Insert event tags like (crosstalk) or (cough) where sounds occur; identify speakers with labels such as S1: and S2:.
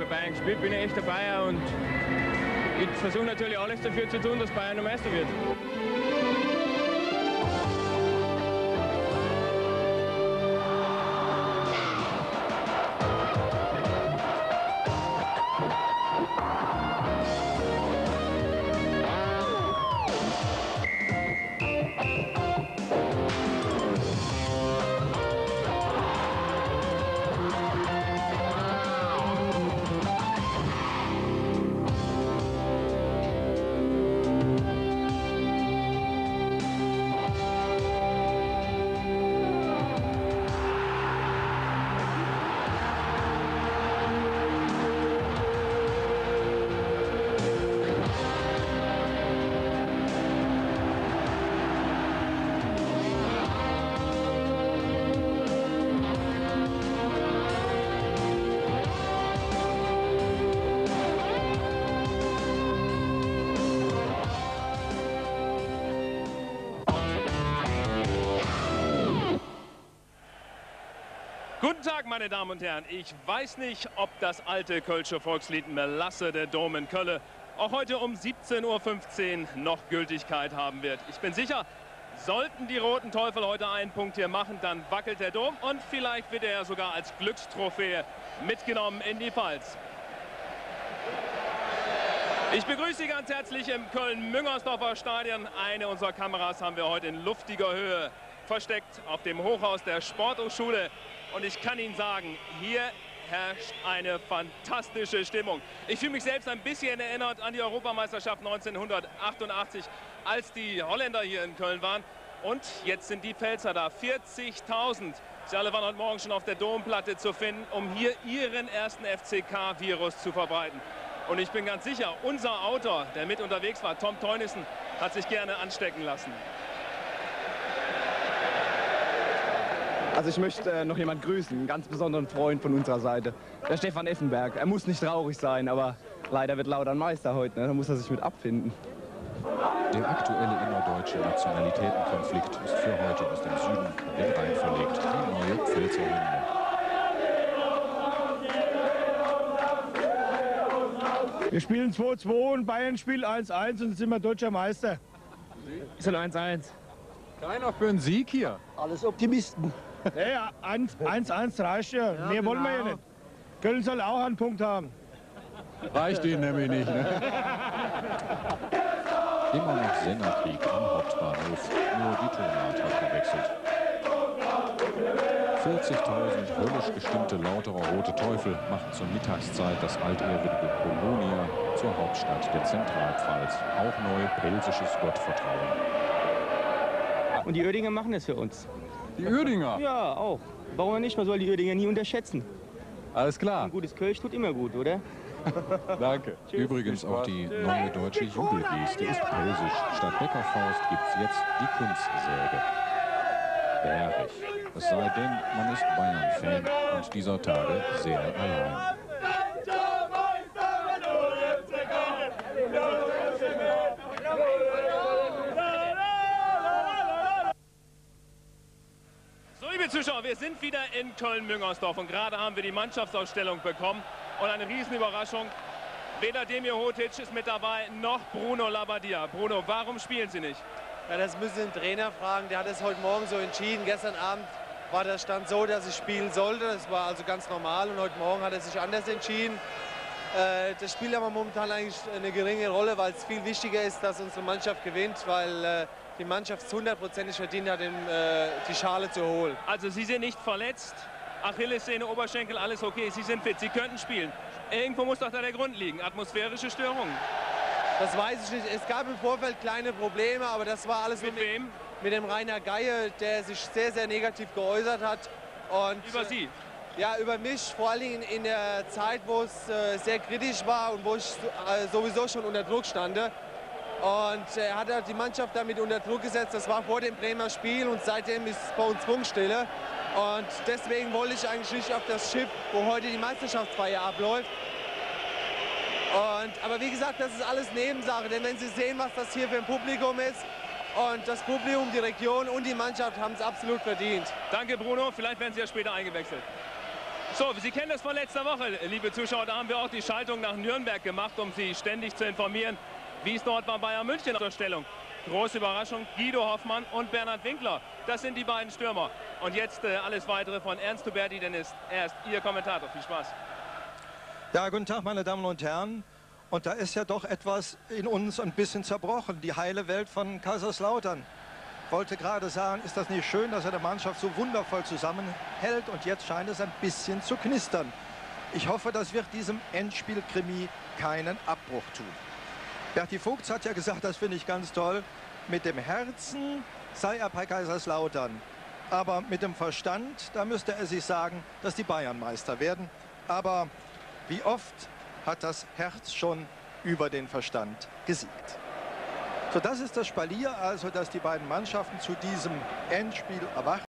S1: habe Bayern gespielt, bin ich echter Bayer und ich versuche natürlich alles dafür zu tun, dass Bayern noch Meister wird. Guten Tag, meine Damen und Herren. Ich weiß nicht, ob das alte Kölsche Volkslied Melasse der Dom in Kölle auch heute um 17.15 Uhr noch Gültigkeit haben wird. Ich bin sicher, sollten die Roten Teufel heute einen Punkt hier machen, dann wackelt der Dom und vielleicht wird er sogar als Glückstrophäe mitgenommen in die Pfalz. Ich begrüße Sie ganz herzlich im Köln-Müngersdorfer Stadion. Eine unserer Kameras haben wir heute in luftiger Höhe versteckt auf dem Hochhaus der Sporthochschule. Und ich kann Ihnen sagen, hier herrscht eine fantastische Stimmung. Ich fühle mich selbst ein bisschen erinnert an die Europameisterschaft 1988, als die Holländer hier in Köln waren. Und jetzt sind die Pfälzer da. 40.000. Sie alle waren heute Morgen schon auf der Domplatte zu finden, um hier ihren ersten FCK-Virus zu verbreiten. Und ich bin ganz sicher, unser Autor, der mit unterwegs war, Tom Teunissen, hat sich gerne anstecken lassen.
S2: Also ich möchte äh, noch jemand grüßen, einen ganz besonderen Freund von unserer Seite, der Stefan Effenberg. Er muss nicht traurig sein, aber leider wird Laudern Meister heute, ne? da muss er sich mit abfinden.
S3: Der aktuelle innerdeutsche Nationalitätenkonflikt ist für heute aus dem Süden an den Rhein verlegt. Die neue Pfälzer Hymne.
S4: Wir spielen 2-2 und Bayern spielt 1-1 und sind wir deutscher Meister.
S1: Ist ein 1-1.
S5: Keiner für einen Sieg hier.
S6: Alles Optimisten.
S4: Nee, (laughs) 1-1 reicht ja.
S6: Ja,
S4: Mehr wollen wir ja
S6: genau.
S4: nicht. Köln soll auch einen Punkt haben.
S5: Reicht ihnen nämlich nicht. Ne? (laughs)
S3: Immer noch Sennerkrieg am Hauptbahnhof. Nur die Tonart hat gewechselt. 40.000 höllisch gestimmte lauterer rote Teufel machen zur Mittagszeit das altehrwürdige Kolonia zur Hauptstadt der Zentralpfalz. Auch neu pelsisches Gottvertrauen.
S7: Und die Oerdinger machen es für uns.
S5: Die Uerdinger.
S7: Ja, auch. Warum nicht? Man soll die Oerdinger nie unterschätzen.
S5: Alles klar.
S7: Ein gutes Kölsch tut immer gut, oder? (laughs)
S5: Danke.
S3: Übrigens auch die neue deutsche Jubelgeste ist pelsisch. Statt Bäckerfaust gibt's jetzt die Kunstsäge. Bärig. Es sei denn, man ist Bayern-Fan und dieser Tage sehr allein.
S1: So, liebe Zuschauer, wir sind wieder in Köln-Müngersdorf und gerade haben wir die Mannschaftsausstellung bekommen und eine Riesenüberraschung. Weder Demir Hotic ist mit dabei, noch Bruno Labbadia. Bruno, warum spielen Sie nicht?
S8: Ja, das müssen Sie den Trainer fragen. Der hat es heute Morgen so entschieden. Gestern Abend war der Stand so, dass ich spielen sollte. Das war also ganz normal. Und heute Morgen hat er sich anders entschieden. Äh, das spielt aber momentan eigentlich eine geringe Rolle, weil es viel wichtiger ist, dass unsere Mannschaft gewinnt, weil äh, die Mannschaft es hundertprozentig verdient hat, äh, die Schale zu holen.
S1: Also Sie sind nicht verletzt, Achillessehne, Oberschenkel, alles okay, Sie sind fit, Sie könnten spielen. Irgendwo muss doch da der Grund liegen, atmosphärische Störungen.
S8: Das weiß ich nicht. Es gab im Vorfeld kleine Probleme, aber das war alles
S1: Mit
S8: nur
S1: wem?
S8: mit dem Rainer Geier, der sich sehr, sehr negativ geäußert hat. Und,
S1: Über Sie.
S8: Ja, über mich, vor allen Dingen in der Zeit, wo es äh, sehr kritisch war und wo ich äh, sowieso schon unter Druck stande. Und er hat halt die Mannschaft damit unter Druck gesetzt. Das war vor dem Bremer Spiel und seitdem ist es bei uns Funkstille. Und deswegen wollte ich eigentlich nicht auf das Schiff, wo heute die Meisterschaftsfeier abläuft. Und, aber wie gesagt, das ist alles Nebensache, denn wenn Sie sehen, was das hier für ein Publikum ist, und das Publikum, die Region und die Mannschaft haben es absolut verdient.
S1: Danke Bruno, vielleicht werden Sie ja später eingewechselt. So, Sie kennen das von letzter Woche, liebe Zuschauer. Da haben wir auch die Schaltung nach Nürnberg gemacht, um Sie ständig zu informieren, wie es dort bei Bayern München zur Stellung. Große Überraschung, Guido Hoffmann und Bernhard Winkler. Das sind die beiden Stürmer. Und jetzt äh, alles weitere von Ernst Huberti, denn ist, er ist Ihr Kommentator. Viel Spaß.
S6: Ja, guten Tag, meine Damen und Herren. Und da ist ja doch etwas in uns ein bisschen zerbrochen. Die heile Welt von Kaiserslautern. Wollte gerade sagen, ist das nicht schön, dass er der Mannschaft so wundervoll zusammenhält und jetzt scheint es ein bisschen zu knistern. Ich hoffe, das wird diesem Endspiel-Krimi keinen Abbruch tun. Berti Vogts hat ja gesagt, das finde ich ganz toll, mit dem Herzen sei er bei Kaiserslautern. Aber mit dem Verstand, da müsste er sich sagen, dass die Bayern Meister werden. Aber wie oft hat das Herz schon über den Verstand gesiegt. So, das ist das Spalier, also dass die beiden Mannschaften zu diesem Endspiel erwarten.